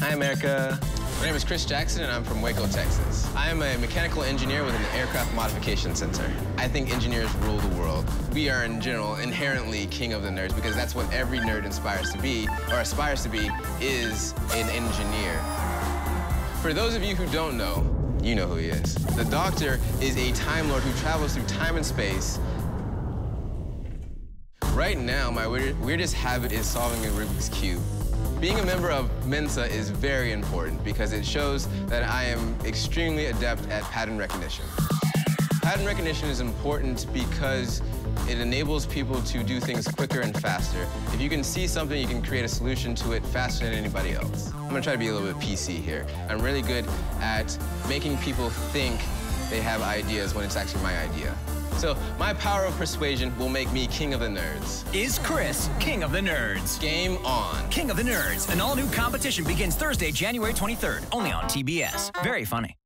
Hi, America. My name is Chris Jackson, and I'm from Waco, Texas. I am a mechanical engineer with an aircraft modification center. I think engineers rule the world. We are, in general, inherently king of the nerds because that's what every nerd inspires to be, or aspires to be, is an engineer. For those of you who don't know, you know who he is. The Doctor is a Time Lord who travels through time and space. Right now, my weird, weirdest habit is solving a Rubik's Cube. Being a member of Mensa is very important because it shows that I am extremely adept at pattern recognition. Pattern recognition is important because it enables people to do things quicker and faster. If you can see something, you can create a solution to it faster than anybody else. I'm gonna try to be a little bit PC here. I'm really good at making people think they have ideas when it's actually my idea. So my power of persuasion will make me king of the nerds. Is Chris king of the nerds? Game on. King of the Nerds, an all new competition begins Thursday, January 23rd, only on TBS. Very funny.